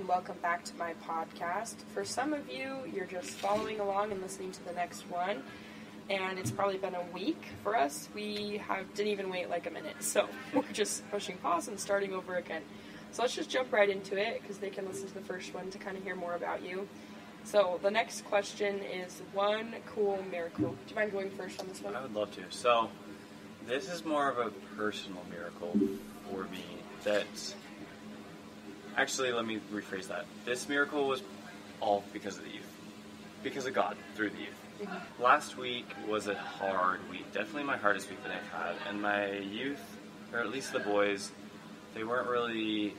And welcome back to my podcast. For some of you, you're just following along and listening to the next one, and it's probably been a week for us. We have didn't even wait like a minute, so we're just pushing pause and starting over again. So let's just jump right into it because they can listen to the first one to kind of hear more about you. So the next question is one cool miracle. Do you mind going first on this one? I would love to. So, this is more of a personal miracle for me. That actually, let me rephrase that. This miracle was all because of the youth, because of God through the youth. Last week was a hard week, definitely my hardest week that I've had, and my youth, or at least the boys, they weren't really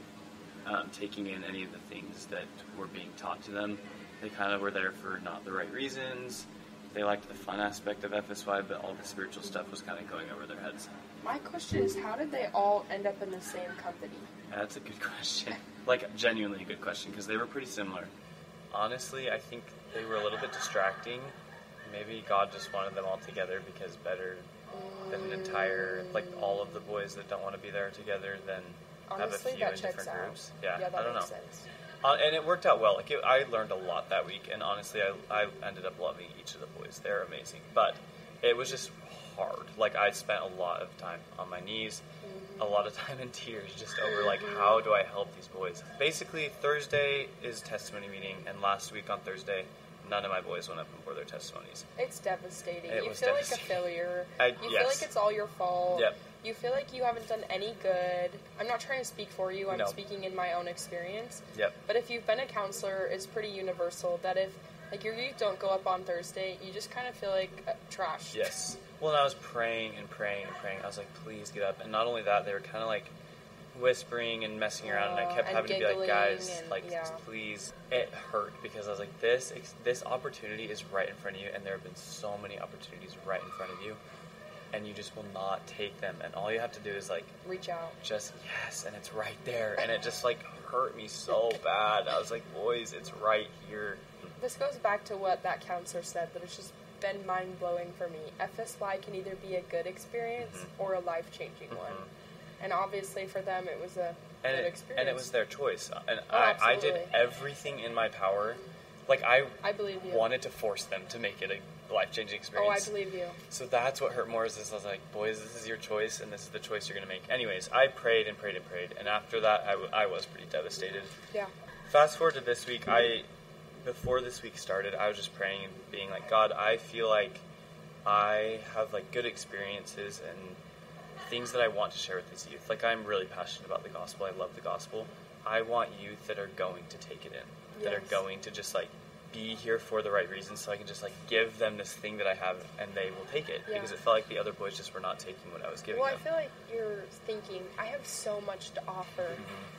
um, taking in any of the things that were being taught to them. They kind of were there for not the right reasons. They liked the fun aspect of FSY, but all the spiritual stuff was kind of going over their heads. My question is, how did they all end up in the same company? That's a good question. Like, genuinely a good question, because they were pretty similar. Honestly, I think they were a little bit distracting. Maybe God just wanted them all together because better than an entire, like, all of the boys that don't want to be there together than have a few in different out. groups. Yeah, that I don't know. Uh, and it worked out well. Like it, I learned a lot that week, and honestly, I, I ended up loving each of the boys. They're amazing, but it was just hard. Like I spent a lot of time on my knees, a lot of time in tears, just over like how do I help these boys. Basically, Thursday is testimony meeting, and last week on Thursday, none of my boys went up and bore their testimonies. It's devastating. It you was feel like a failure. I- you feel like it's all your fault. Yep. You feel like you haven't done any good. I'm not trying to speak for you. I'm No. speaking in my own experience. Yep. But if you've been a counselor, it's pretty universal that if like your youth don't go up on Thursday, you just kind of feel like uh, trash. Yes. Well, and I was praying and praying and praying. I was like, please get up. And not only that, they were kind of like whispering and messing around, and I kept and having to be like, guys, and- like, yeah. please. It hurt because I was like, this this opportunity is right in front of you, and there have been so many opportunities right in front of you, and you just will not take them. And all you have to do is like, Reach out. just yes, and it's right there, and it just like hurt me so bad. I was like, boys, it's right here. This goes back to what that counselor said, that it's just been mind blowing for me. FSY can either be a good experience Mm-hmm. or a life changing one. And obviously for them, it was a and good it, experience. and it was their choice. And Oh, I, I did everything in my power. Like I, I believe you. wanted to force them to make it a life changing oh, I experience. believe you. So that's what hurt more is this. I was like, boys, this is your choice, and this is the choice you're gonna make. Anyways, I prayed and prayed and prayed, and after that, I, w- I was pretty devastated. Yeah. Fast forward to this week, I before this week started, I was just praying and being like, God, I feel like I have like good experiences and things that I want to share with these youth. Like I'm really passionate about the gospel. I love the gospel. I want youth that are going to take it in, that are going to just like be here for the right reasons, so I can just like give them this thing that I have, and they will take it Yeah. because it felt like the other boys just were not taking what I was giving Well, I feel like you're thinking, I have so much to offer.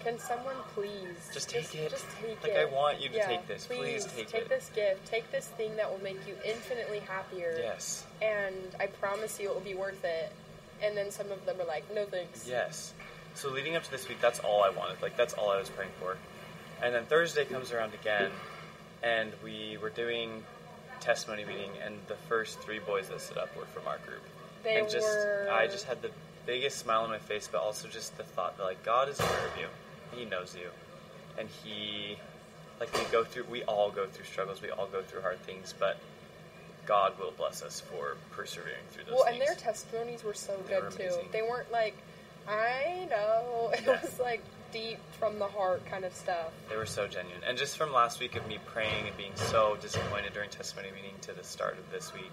Can someone please Mm-hmm. Just take it. Just take Like, it. I want you to Yeah, take this. Please take it. this gift. Take this thing that will make you infinitely happier. yes, And I promise you, it will be worth it. And then some of them are like, no thanks. Yes. So leading up to this week, that's all I wanted. Like that's all I was praying for. And then Thursday comes around again, and we were doing testimony meeting, and the first three boys that stood up were from our group. They and just were. I just had the biggest smile on my face, but also just the thought that like God is aware of you, He knows you, and He like we go through we all go through struggles, we all go through hard things, but God will bless us for persevering through those Well, things. and their testimonies were so They good were too. They weren't like, I know. It Yeah. was like deep from the heart kind of stuff. They were so genuine. And just from last week of me praying and being so disappointed during testimony meeting to the start of this week,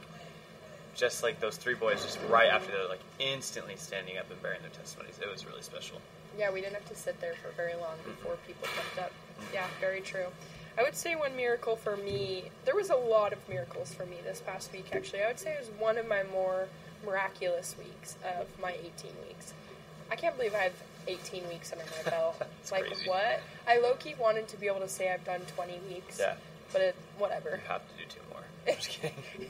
just like those three boys, just right after they're like instantly standing up and bearing their testimonies, it was really special. Yeah, we didn't have to sit there for very long before people jumped up. Yeah, very true. I would say one miracle for me, there was a lot of miracles for me this past week actually. I would say it was one of my more miraculous weeks of my 18 weeks. I can't believe I have 18 weeks under my belt. That's like, crazy. what? I low key wanted to be able to say I've done 20 weeks. Yeah. But it whatever. You have to do two more. I'm just kidding.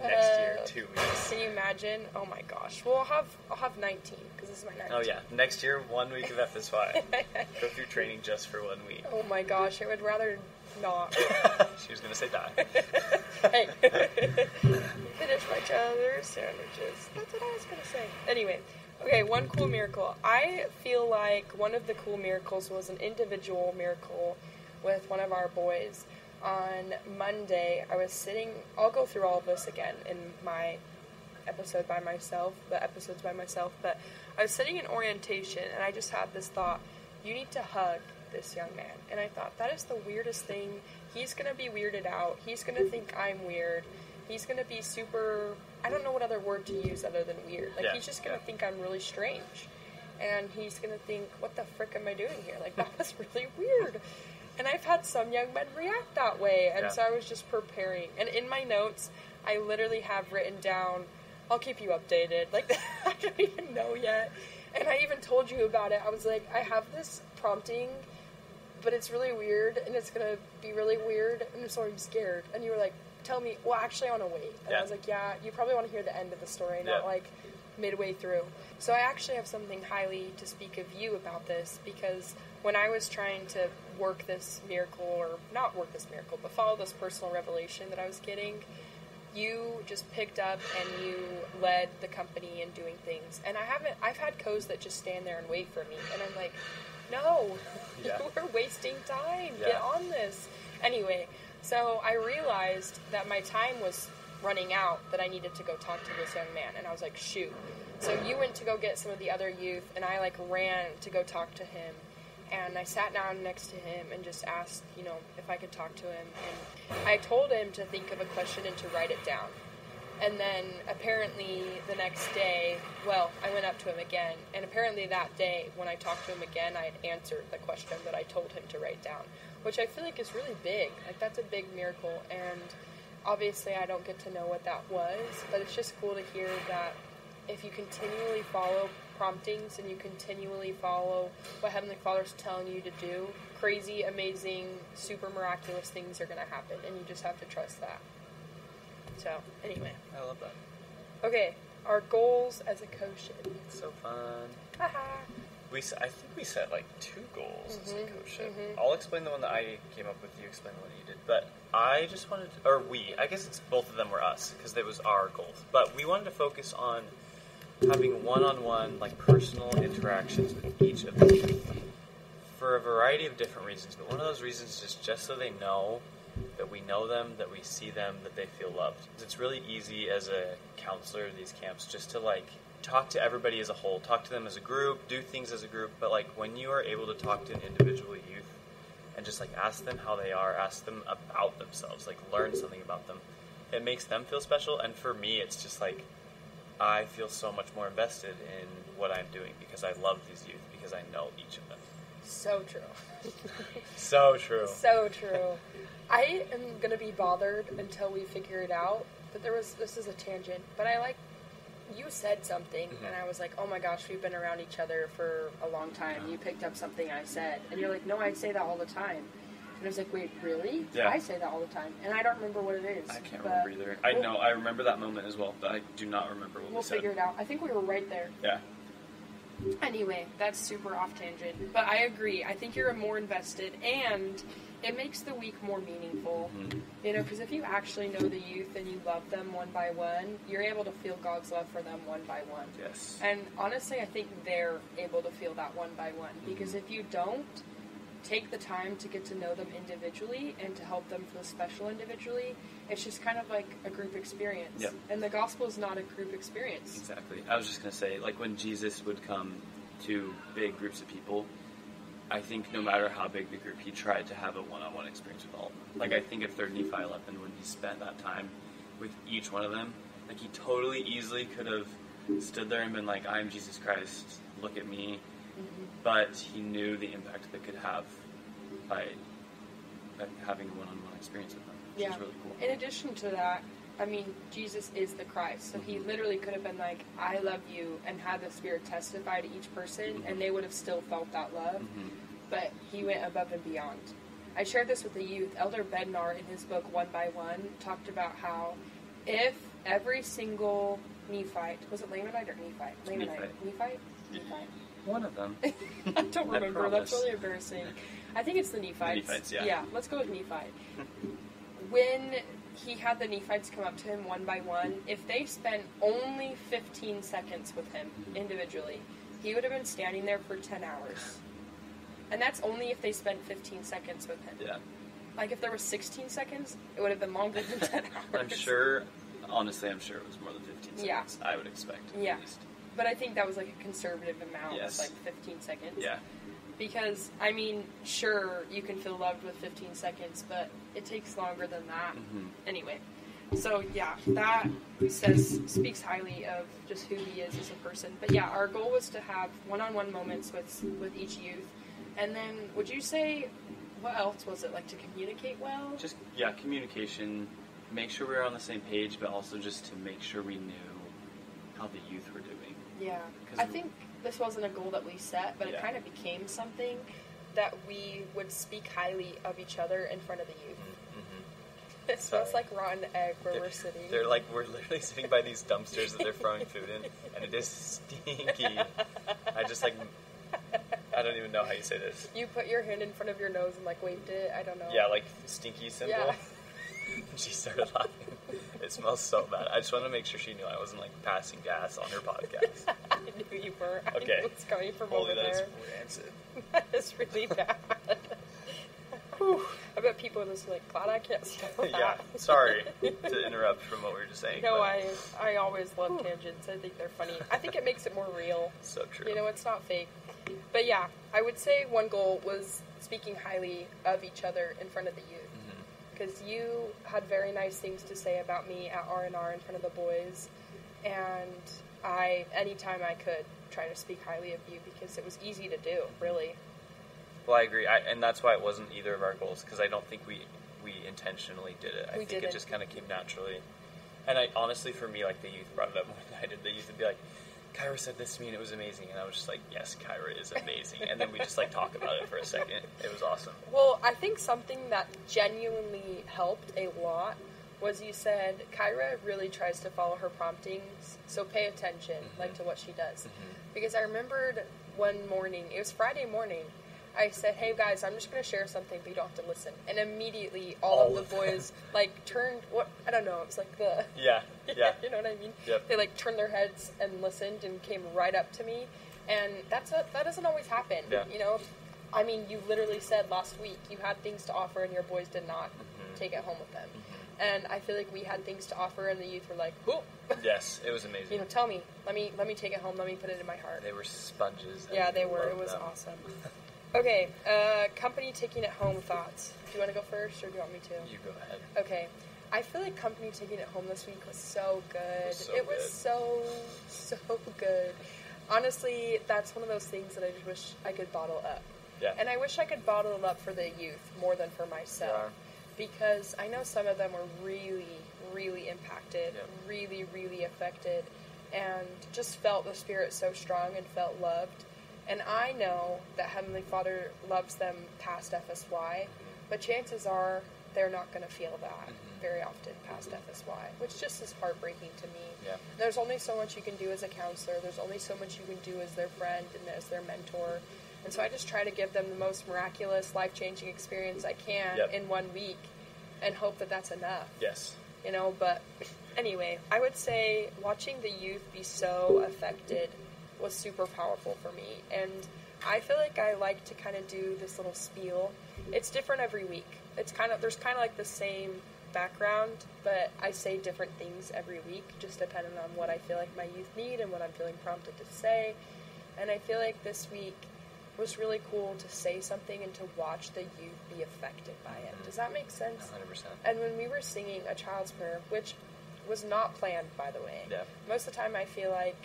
Next year, Uh, two weeks. Can you imagine? Oh my gosh. Well, I'll have I'll have 19 because this is my 19. Oh yeah, next year, one week of FSY. Go through training just for one week. Oh my gosh, I would rather not. she was gonna say die. hey, finish my cheddar sandwiches. That's what I was gonna say. Anyway, okay, one cool miracle. I feel like one of the cool miracles was an individual miracle with one of our boys. On Monday, I was sitting. I'll go through all of this again in my episode by myself, the episodes by myself, but I was sitting in orientation and I just had this thought you need to hug this young man. And I thought, that is the weirdest thing. He's going to be weirded out. He's going to think I'm weird. He's going to be super, I don't know what other word to use other than weird. Like, Yeah, he's just going to yeah. think I'm really strange. And he's going to think, what the frick am I doing here? Like, that was really weird. And I've had some young men react that way. And Yeah. so I was just preparing. And in my notes, I literally have written down, I'll keep you updated. Like, I don't even know yet. And I even told you about it. I was like, I have this prompting, but it's really weird, and it's gonna be really weird, and so I'm scared. And you were like, tell me, well, actually, I want to wait. And Yeah. I was like, yeah, you probably want to hear the end of the story, not Yeah. like midway through. So I actually have something highly to speak of you about this because when I was trying to work this miracle, or not work this miracle, but follow this personal revelation that I was getting, you just picked up and you led the company in doing things. And I haven't, I've had co's that just stand there and wait for me. And I'm like, no, Yeah. we're wasting time. Get on this. Anyway, so I realized that my time was running out, that I needed to go talk to this young man. And I was like, shoot. So you went to go get some of the other youth, and I like ran to go talk to him. And I sat down next to him and just asked, you know, if I could talk to him. And I told him to think of a question and to write it down. And then apparently the next day, well, I went up to him again, and apparently that day, when I talked to him again, I had answered the question that I told him to write down, which I feel like is really big. Like, that's a big miracle, and obviously I don't get to know what that was, but it's just cool to hear that if you continually follow promptings and you continually follow what Heavenly Father's telling you to do, crazy, amazing, super miraculous things are going to happen, and you just have to trust that. So, anyway. I love that. Okay, our goals as a coach. So fun. Haha. We, I think we set like two goals as a Mhm, coach. mhm. I'll explain the one that I came up with. You explain the one you did. But I just wanted, to, or we, I guess it's both of them were us because it was our goals. But we wanted to focus on having one-on-one, like personal interactions with each of the youth for a variety of different reasons. But one of those reasons is just so they know that we know them, that we see them, that they feel loved. It's really easy as a counselor at these camps just to like talk to everybody as a whole, talk to them as a group, do things as a group. But like when you are able to talk to an individual youth and just like ask them how they are, ask them about themselves, like learn something about them, it makes them feel special. And for me, it's just like I feel so much more invested in what I'm doing because I love these youth because I know each of them. So true. So true. so true. I am gonna be bothered until we figure it out. But there was this is a tangent. But I like you said something, Mhm. and I was like, oh my gosh, we've been around each other for a long time. You picked up something I said, and you're like, no, I say that all the time. And I was like, wait, really? Yeah. I say that all the time, and I don't remember what it is. I can't remember either. I we'll- know I remember that moment as well, but I do not remember what We'll we said. figure it out. I think we were right there. Yeah. Anyway, that's super off tangent. But I agree. I think you're more invested, and it makes the week more meaningful. Mhm. You know, because if you actually know the youth and you love them one by one, you're able to feel God's love for them one by one. Yes. And honestly, I think they're able to feel that one by one. Because if you don't take the time to get to know them individually and to help them feel special individually, it's just kind of like a group experience. Yep. And the gospel is not a group experience. Exactly. I was just gonna say, like when Jesus would come to big groups of people, I think no matter how big the group, he tried to have a one-on-one experience with all of them. Like I think at Third Nephi 11, when he spent that time with each one of them, like he totally easily could have stood there and been like, "I'm Jesus Christ. Look at me," but he knew the impact that could have by, by having a one-on-one experience with them, which Yeah. is really cool. In addition to that, I mean, Jesus is the Christ. So he literally could have been like, I love you, and had the Spirit testify to each person, and they would have still felt that love. Mhm. But he went above and beyond. I shared this with the youth. Elder Bednar, in his book One by One, talked about how if every single Nephite was it Lamanite or Nephite? Lamanite. Nephite. Nephite. Nephite. One of them. I don't I remember. That's really embarrassing. I think it's the Nephites. Nephites, yeah. Yeah, let's go with Nephite. when he had the Nephites come up to him one by one, if they spent only 15 seconds with him individually, he would have been standing there for 10 hours. And that's only if they spent 15 seconds with him. Yeah. Like if there was 16 seconds, it would have been longer than 10 hours. I'm sure, honestly, I'm sure it was more than 15 seconds. Yeah. I would expect. Yeah. At least. But I think that was like a conservative amount, Yes. like 15 seconds. Yeah. Because, I mean, sure, you can feel loved with 15 seconds, but it takes longer than that. hmm Anyway, so yeah, that says, speaks highly of just who he is as a person. But yeah, our goal was to have one on one moments with, with each youth. And then, would you say, what else was it? Like to communicate well? Just yeah, communication. Make sure we were on the same page, but also just to make sure we knew how the youth were doing. Yeah. I we- think this wasn't a goal that we set, but it kind of became something that we would speak highly of each other in front of the youth. Mm-hmm. It smells Sorry. like rotten egg where They're- we're sitting. They're like we're literally sitting by these dumpsters that they're throwing food in, and it is stinky. I just like I don't even know how you say this. You put your hand in front of your nose and like waved it. I don't know. Yeah, like stinky symbol. Yeah. she started laughing. It smells so bad. I just wanted to make sure she knew I wasn't like passing gas on her podcast. I knew you were. I Okay. knew it's coming from Holy, over that is there. rancid. that is really bad. I bet people are just like, glad I can't smell that. yeah, sorry to interrupt from what we were just saying. No, I I always love tangents. I think they're funny. I think it makes it more real. so true. You know, it's not fake. But yeah, I would say one goal was speaking highly of each other in front of the youth. Because you had very nice things to say about me at R and R in front of the boys, and I, anytime I could, try to speak highly of you because it was easy to do. Really, Well, I agree, I, and that's why it wasn't either of our goals because I don't think we we intentionally did it. I We think didn't. it just kind of came naturally. And I honestly, for me, like the youth brought it up more than I did. The youth would be like, "Kyra said this to me, and it was amazing," and I was just like, "Yes, Kyra is amazing." and then we just like talk about it for a second. It was awesome. Well, I think something that genuinely helped a lot was you said Kyra really tries to follow her promptings, so pay attention, Mhm. like to what she does. Mhm. Because I remembered one morning, it was Friday morning. I said, "Hey guys, I'm just going to share something, but you don't have to listen." And immediately, all, All of the boys like turned. What I don't know. It was like the Yeah, yeah. you know what I mean? Yep. They like turned their heads and listened and came right up to me, and that's a, that doesn't always happen. Yeah. You know, I mean, you literally said last week you had things to offer and your boys did not Mhm. take it home with them, and I feel like we had things to offer and the youth were like, "Whoop." Yes, it was amazing. You know, tell me. Let me let me take it home. Let me put it in my heart. they were sponges. Yeah, they were. It was them. awesome. Okay, uh, company taking it home thoughts. Do you want to go first, or do you want me to? You go ahead. Okay. I feel like company taking it home this week was so good. was so it was so so good. Honestly, that's one of those things that I just wish I could bottle up. Yeah. And I wish I could bottle it up for the youth more than for myself. Because I know some of them were really, really impacted, Yep. really, really affected, and just felt the spirit so strong and felt loved. And I know that Heavenly Father loves them past FSY, but chances are they're not going to feel that Mhm. very often past FSY, which just is heartbreaking to me. Yeah. There's only so much you can do as a counselor. There's only so much you can do as their friend and as their mentor. And so I just try to give them the most miraculous, life changing experience I can Yep. in one week and hope that that's enough, Yes. you know. But anyway, I would say watching the youth be so affected was super powerful for me. And I feel like I like to kind of do this little spiel. It's different every week. It's kind of, there's kind of like the same background, but I say different things every week, just depending on what I feel like my youth need and what I'm feeling prompted to say. And I feel like this week was really cool to say something and to watch the youth be affected by it. Mhm. Does that make sense? 100%. And when we were singing a child's prayer, which was not planned, by the way, Yeah. most of the time I feel like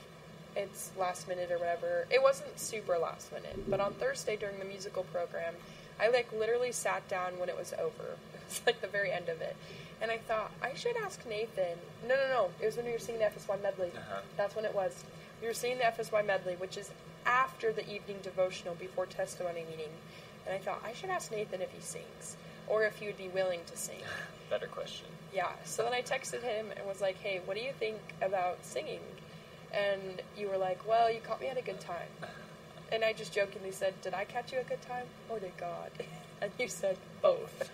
it's last minute or whatever. It wasn't super last minute, but on Thursday during the musical program, I like literally sat down when it was over. It was like the very end of it. And I thought, I should ask Nathan. No, no, no. It was when we were singing the FSY medley. Uh-huh. That's when it was. We were singing the FSY medley, which is after the evening devotional before testimony meeting. and I thought I should ask Nathan if he sings or if he would be willing to sing. Better question. Yeah. So then I texted him and was like, "Hey, what do you think about singing?" And you were like, "Well, you caught me at a good time." And I just jokingly said, "Did I catch you at a good time, oh, or did God?" And you said both.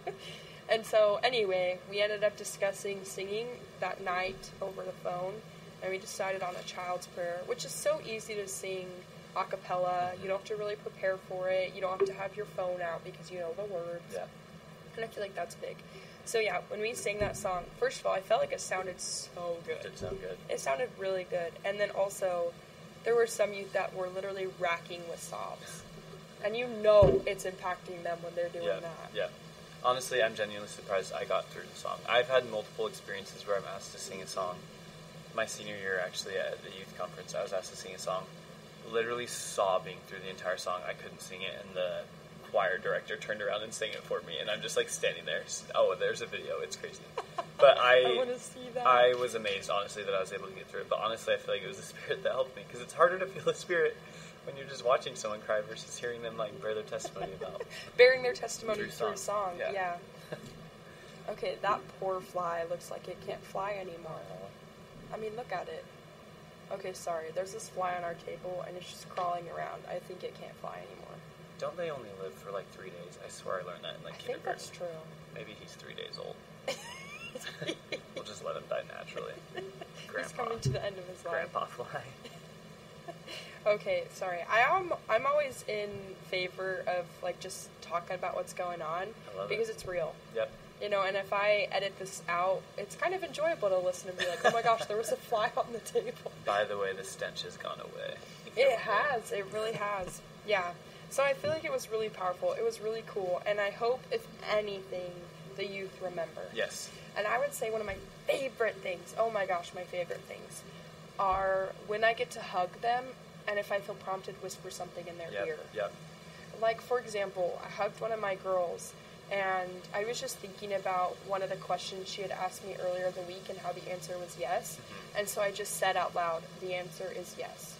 and so anyway, we ended up discussing singing that night over the phone, and we decided on a child's prayer, which is so easy to sing a cappella. You don't have to really prepare for it. You don't have to have your phone out because you know the words. Yeah. And I feel like that's big. So yeah, when we sang that song, first of all, I felt like it sounded so It good. did sound good. It sounded really good. And then also, there were some youth that were literally racking with sobs. And you know it's impacting them when they're doing yeah. that. Yeah. Honestly, I'm genuinely surprised I got through the song. I've had multiple experiences where I'm asked to sing a song. My senior year, actually, at the youth conference, I was asked to sing a song, literally sobbing through the entire song. I couldn't sing it, and the choir director turned around and sang it for me, and I'm just like standing there. Oh, there's a video. It's crazy. But I I, want to see that. I was amazed, honestly, that I was able to get through it. But honestly, I feel like it was the spirit that helped me because it's harder to feel the spirit when you're just watching someone cry versus hearing them like bear their testimony about. Bearing their testimony Through through, song. song. Yeah. Yeah. okay, that poor fly looks like it can't fly anymore. I mean, look at it. Okay, sorry. There's this fly on our table, and it's just crawling around. I think it can't fly anymore. Don't they only live for like three days? I swear I learned that in like I think kindergarten. that's true. Maybe he's three days old. We'll just let him die naturally. He's coming to the end of his life. Grandpa fly. Okay, sorry. I am. I'm always in favor of like just talking about what's going on I love because it. it's real. Yep. You know, and if I edit this out, it's kind of enjoyable to listen and be like, "Oh my gosh, there was a fly on the table." By the way, the stench has gone away. It has. It really has. Yeah. So I feel like it was really powerful. It was really cool, and I hope, if anything, the youth remember. Yes. And I would say one of my favorite things, oh my gosh, my favorite things, are when I get to hug them and if I feel prompted, whisper something in their Yep. ear. Yep. Like, for example, I hugged one of my girls and I was just thinking about one of the questions she had asked me earlier in the week and how the answer was yes. Mm-hmm. And so I just said out loud, the answer is yes.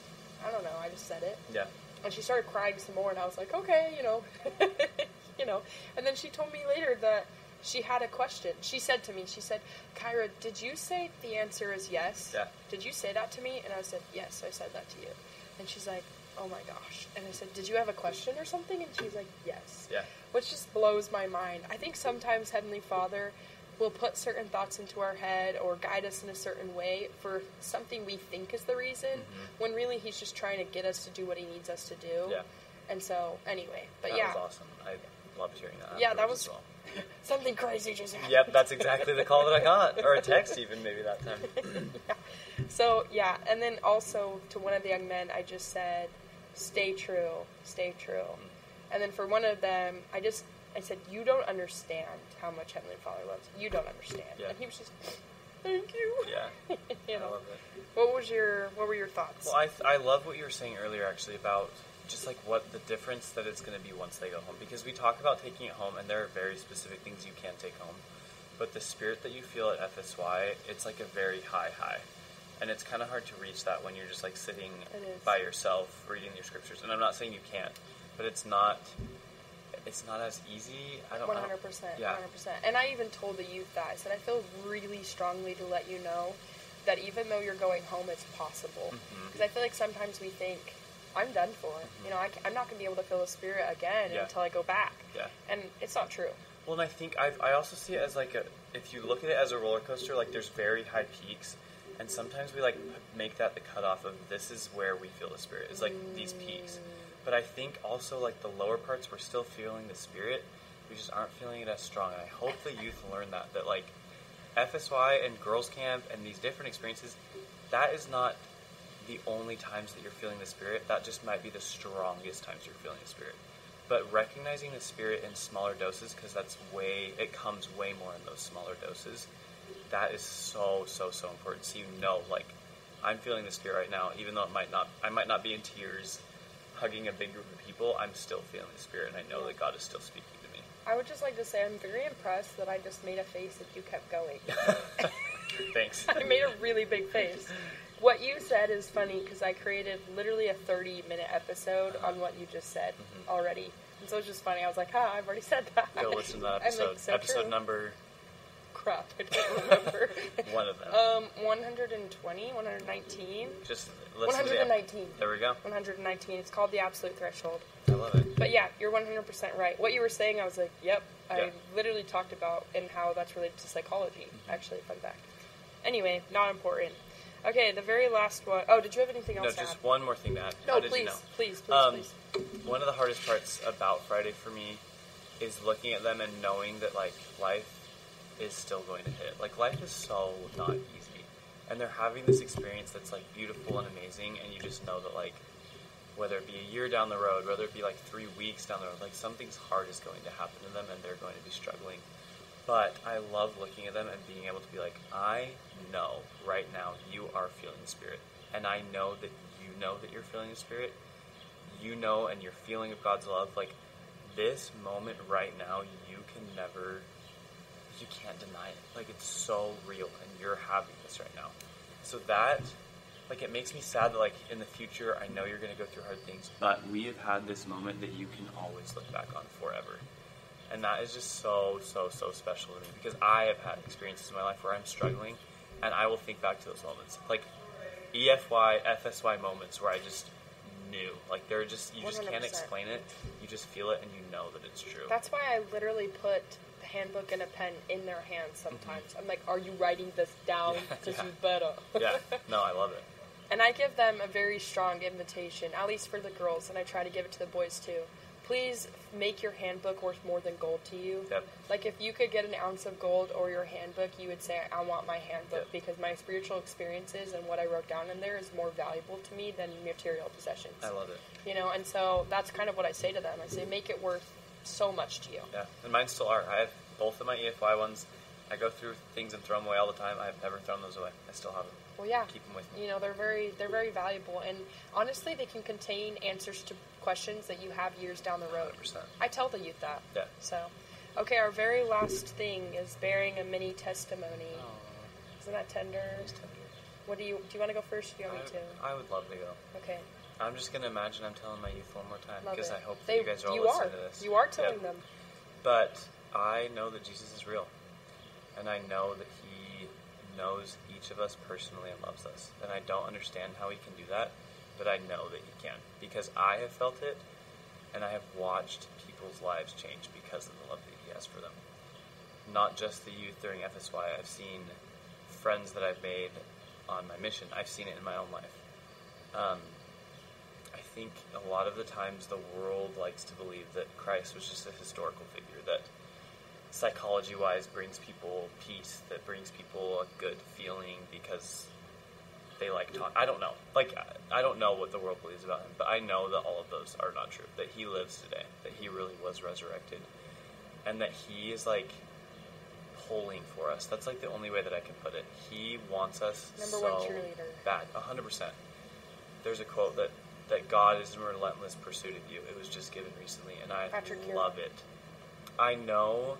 I don't know, I just said it. Yeah. And she started crying some more, and I was like, okay, you know, you know. And then she told me later that she had a question. She said to me, she said, Kyra, did you say the answer is yes? Yeah. Did you say that to me? And I said, yes, I said that to you. And she's like, oh my gosh. And I said, did you have a question or something? And she's like, yes. Yeah. Which just blows my mind. I think sometimes Heavenly Father will put certain thoughts into our head or guide us in a certain way for something we think is the reason, when really He's just trying to get us to do what He needs us to do. Mm-hmm. Yeah. And so, anyway, but That yeah, That was awesome. I loved hearing that. Yeah, that was- well. something crazy just happened. Yep, that's exactly the call that I got, or a text even maybe that time. So yeah, and then also to one of the young men, I just said, "Stay true, stay true." And then for one of them, I just I said, "You don't understand how much Heavenly Father loves you. You don't understand." Yeah. And he was just, "Thank you." Yeah, you I love it. What was your What were your thoughts? Well, I, th- I love what you were saying earlier, actually, about just like what the difference that it's going to be once they go home. Because we talk about taking it home, and there are very specific things you can take home. But the spirit that you feel at FSY, it's like a very high high. And it's kind of hard to reach that when you're just like sitting by yourself reading your scriptures. And I'm not saying you can't, but it's not. It's not as easy. I don't. One hundred percent, Yeah. one hundred percent. And I even told the youth that I said I feel really strongly to let you know that even though you're going home, it's possible. Mm-hmm. Because I feel like sometimes we think I'm done for. You mm-hmm. know, I am not going to be able to feel the spirit again Yeah. until I go back. Yeah. And it's not true. Well, and I think I I also see it as like a if you look at it as a roller coaster, like there's very high peaks, and sometimes we like make that the cutoff of this is where we feel the spirit is like these peaks. But I think also like the lower parts, we're still feeling the spirit. We just aren't feeling it as strong. And I hope the youth learn that that like FSY and girls camp and these different experiences, that is not the only times that you're feeling the spirit. That just might be the strongest times you're feeling the spirit. But recognizing the spirit in smaller doses, because that's way it comes way more in those smaller doses. That is so so so important. So you know, like I'm feeling the spirit right now, even though it might not, I might not be in tears, hugging a big group of people. I'm still feeling the spirit, and I know Yeah. that God is still speaking to me. I would just like to say I'm very impressed that I just made a face if you kept going. Thanks. I made a really big face. What you said is funny because I created literally a 30 minute episode on what you just said Mhm. already. And so it was just funny. I was like, ha, I've already said that. Go listen to that episode. like, so episode true. number Crap, I don't remember. one of them. um, 120, 119? Just listen to the 119. There we go. 119. It's called The Absolute Threshold. I love it. But yeah, you're 100% right. What you were saying, I was like, yep. I Yeah. literally talked about and how that's related to psychology. Mm-hmm. Actually, fun fact. Anyway, not important. Okay, the very last one oh did you have anything No, else to just add? one more thing to add. No, please, you know? please, please, Um, please. One of the hardest parts about Friday for me is looking at them and knowing that like life is still going to hit. Like life is so not easy, and they're having this experience that's like beautiful and amazing, and you just know that like whether it be a year down the road, whether it be like three weeks down the road, like something's hard is going to happen to them, and they're going to be struggling. But I love looking at them and being able to be like, I know right now you are feeling the spirit, and I know that you know that you're feeling the spirit. You know, and your feeling of God's love, like this moment right now, you can never, you can't deny it. Like it's so real, and you're having this right now. So that, like, it makes me sad that like in the future, I know you're going to go through hard things, but we have had this moment that you can always look back on forever. And that is just so, so, so special to me because I have had experiences in my life where I'm struggling and I will think back to those moments. Like EFY, FSY moments where I just knew. Like they're just, you just can't explain it. You just feel it and you know that it's true. That's why I literally put handbook and a pen in their hands sometimes. I'm like, are you writing this down? Mm-hmm. Because yeah. you better. yeah. No, I love it. And I give them a very strong invitation, at least for the girls, and I try to give it to the boys too. Please make your handbook worth more than gold to you. Yep. Like if you could get an ounce of gold or your handbook, you would say, I want my handbook Yep. because my spiritual experiences and what I wrote down in there is more valuable to me than material possessions. I love it. You know, and so that's kind of what I say to them. I say, make it worth so much to you. Yeah, and mine still are. I have both of my EFY ones. I go through things and throw them away all the time. I've never thrown those away. I still have them. Well, yeah. Keep them with me. You know, they're very they're very valuable, and honestly, they can contain answers to questions that you have years down the road. 100%. I tell the youth that. Yeah. So, okay, our very last thing is bearing a mini testimony. Oh. Isn't that tender? What do you do? You want to go first? Do you want me to? I, I would love to go. Okay, I'm just gonna imagine I'm telling my youth one more time because. I hope that they, you guys are all you listening are. to this. You are telling Yeah. them. But I know that Jesus is real, and I know that He knows each of us personally and loves us. And I don't understand how He can do that, but I know that He can because I have felt it, and I have watched people's lives change because of the love that He has for them. Not just the youth during FSY. I've seen friends that I've made on my mission. I've seen it in my own life. Um, think a lot of the times the world likes to believe that Christ was just a historical figure that psychology wise brings people peace, that brings people a good feeling because they like talk. I don't know. Like, I- don't know what the world believes about him, but I know that all of those are not true. That he lives today, that he really was resurrected, and that he is like pulling for us. That's like the only way that I can put it. He wants us Number so one cheerleader. bad, hundred percent. There's a quote that that God is in relentless pursuit of you. It was just given recently, and I Patrick love it. I know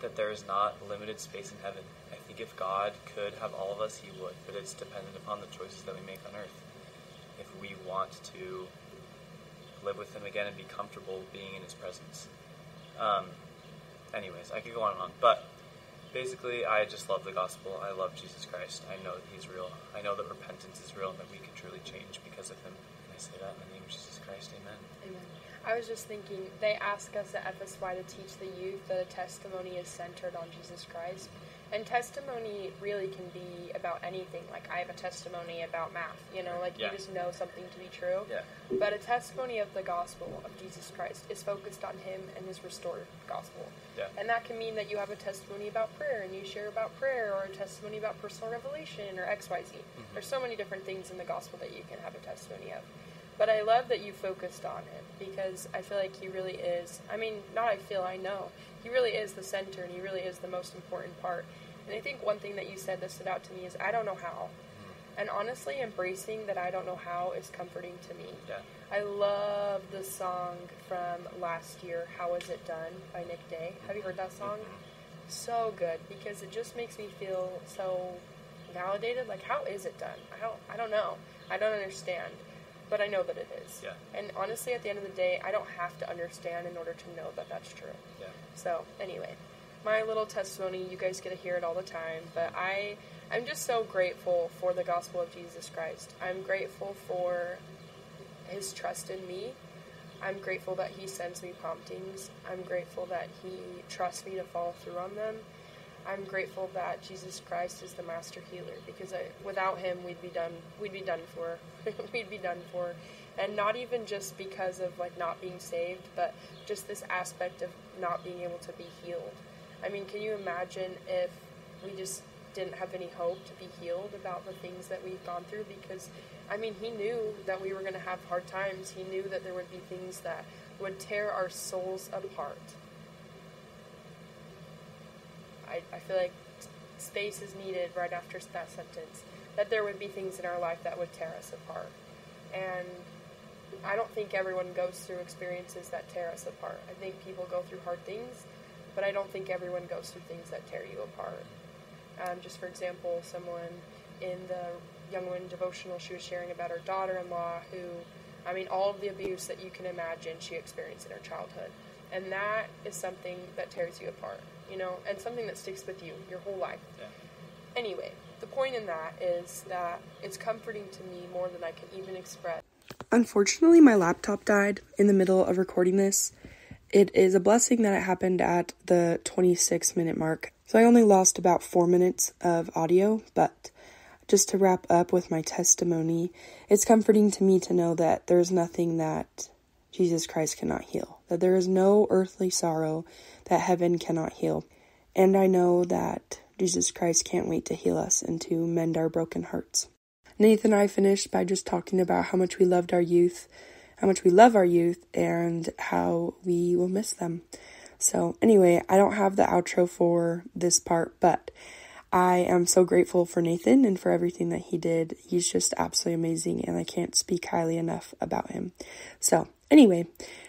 that there is not limited space in heaven. I think if God could have all of us, He would, but it's dependent upon the choices that we make on earth. If we want to live with Him again and be comfortable being in His presence. Um, anyways, I could go on and on, but basically, I just love the gospel. I love Jesus Christ. I know that He's real. I know that repentance is real and that we can truly change because of Him. I say that in the name of Jesus Christ. Amen. Amen. I was just thinking, they ask us at FSY to teach the youth that a testimony is centered on Jesus Christ. And testimony really can be about anything. Like, I have a testimony about math, you know, like Yeah. you just know something to be true. Yeah. But a testimony of the gospel of Jesus Christ is focused on Him and His restored gospel. Yeah. And that can mean that you have a testimony about prayer and you share about prayer, or a testimony about personal revelation, or XYZ. Mm-hmm. There's so many different things in the gospel that you can have a testimony of. But I love that you focused on it because I feel like he really is. I mean, not I feel, I know. He really is the center and he really is the most important part. And I think one thing that you said that stood out to me is I don't know how. Mm-hmm. And honestly, embracing that I don't know how is comforting to me. Yeah. I love the song from last year, How Is It Done by Nik Day. Have you heard that mm-hmm. song? so good because it just makes me feel so validated. Like, how is it done? I don't, I don't know. I don't understand, but I know that it is. Yeah. And honestly, at the end of the day, I don't have to understand in order to know that that's true. Yeah. So anyway, my little testimony, you guys get to hear it all the time, but I I'm just so grateful for the gospel of Jesus Christ. I'm grateful for his trust in me. I'm grateful that he sends me promptings. I'm grateful that he trusts me to follow through on them. I'm grateful that Jesus Christ is the master healer because I, without him we'd be done we'd be done for. we'd be done for. And not even just because of like not being saved, but just this aspect of not being able to be healed. I mean, can you imagine if we just didn't have any hope to be healed about the things that we've gone through because I mean, he knew that we were going to have hard times. He knew that there would be things that would tear our souls apart. I, I feel like space is needed right after that sentence. That there would be things in our life that would tear us apart. And I don't think everyone goes through experiences that tear us apart. I think people go through hard things, but I don't think everyone goes through things that tear you apart. Um, just for example, someone in the Young Women devotional, she was sharing about her daughter in law who, I mean, all of the abuse that you can imagine she experienced in her childhood. And that is something that tears you apart, you know, and something that sticks with you your whole life. Yeah. Anyway, the point in that is that it's comforting to me more than I can even express. Unfortunately, my laptop died in the middle of recording this. It is a blessing that it happened at the 26 minute mark. So I only lost about four minutes of audio, but just to wrap up with my testimony, it's comforting to me to know that there's nothing that Jesus Christ cannot heal, that there is no earthly sorrow that heaven cannot heal. And I know that Jesus Christ can't wait to heal us and to mend our broken hearts. Nathan and I finished by just talking about how much we loved our youth, how much we love our youth, and how we will miss them. So, anyway, I don't have the outro for this part, but I am so grateful for Nathan and for everything that he did. He's just absolutely amazing, and I can't speak highly enough about him. So, anyway,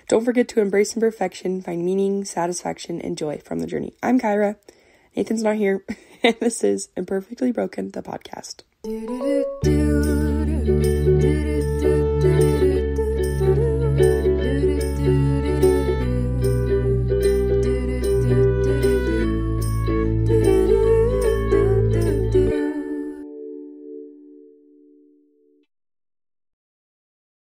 don't forget to embrace imperfection, find meaning, satisfaction, and joy from the journey. I'm Kyra. Nathan's not here, and this is Imperfectly Broken, the podcast.